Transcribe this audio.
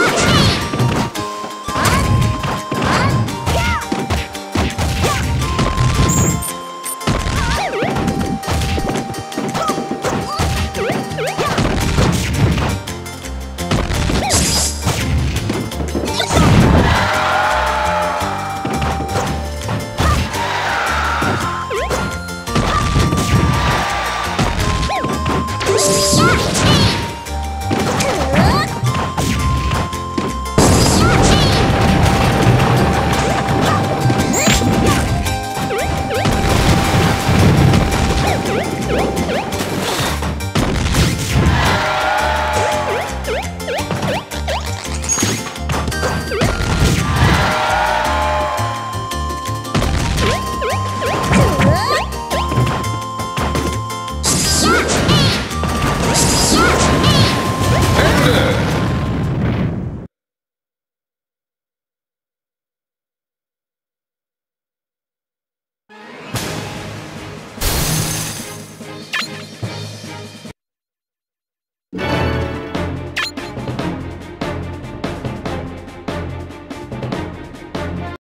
Ah!